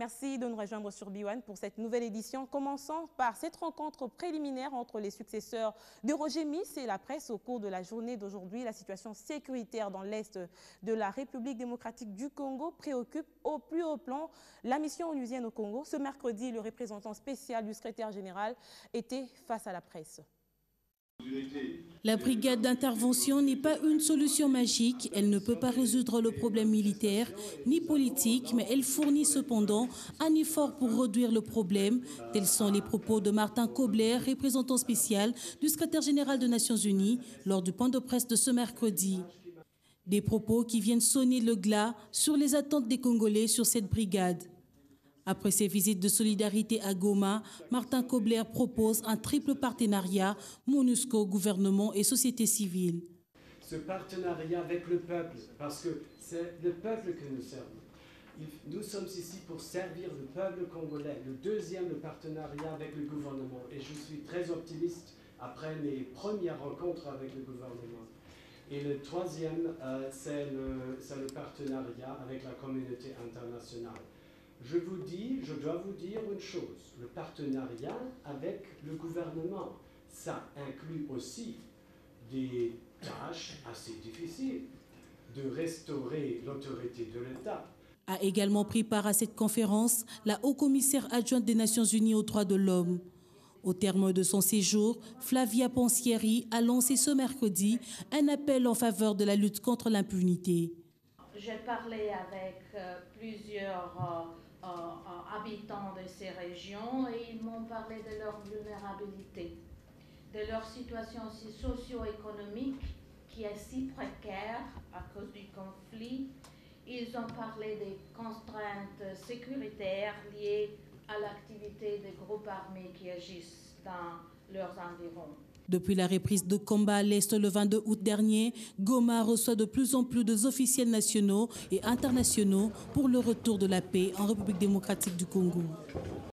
Merci de nous rejoindre sur B1 pour cette nouvelle édition, commençant par cette rencontre préliminaire entre les successeurs de Roger Miss et la presse au cours de la journée d'aujourd'hui. La situation sécuritaire dans l'Est de la République démocratique du Congo préoccupe au plus haut plan la mission onusienne au Congo. Ce mercredi, le représentant spécial du secrétaire général était face à la presse. La brigade d'intervention n'est pas une solution magique. Elle ne peut pas résoudre le problème militaire ni politique, mais elle fournit cependant un effort pour réduire le problème. Tels sont les propos de Martin Kobler, représentant spécial du secrétaire général des Nations Unies, lors du point de presse de ce mercredi. Des propos qui viennent sonner le glas sur les attentes des Congolais sur cette brigade. Après ses visites de solidarité à Goma, Martin Kobler propose un triple partenariat MONUSCO, gouvernement et société civile. Ce partenariat avec le peuple, parce que c'est le peuple que nous servons. Nous sommes ici pour servir le peuple congolais. Le deuxième, le partenariat avec le gouvernement. Et je suis très optimiste après mes premières rencontres avec le gouvernement. Et le troisième, euh, c'est le, le partenariat avec la communauté internationale je vous dis, je dois vous dire une chose, le partenariat avec le gouvernement, ça inclut aussi des tâches assez difficiles de restaurer l'autorité de l'État. A également pris part à cette conférence la haut-commissaire adjointe des Nations Unies aux droits de l'homme. Au terme de son séjour, Flavia Ponsieri a lancé ce mercredi un appel en faveur de la lutte contre l'impunité. J'ai parlé avec euh, plusieurs euh, euh, habitants de ces régions et ils m'ont parlé de leur vulnérabilité, de leur situation socio-économique qui est si précaire à cause du conflit. Ils ont parlé des contraintes sécuritaires liées à l'activité des groupes armés qui agissent dans leurs environs. Depuis la reprise de combat à l'Est le 22 août dernier, Goma reçoit de plus en plus d'officiels nationaux et internationaux pour le retour de la paix en République démocratique du Congo.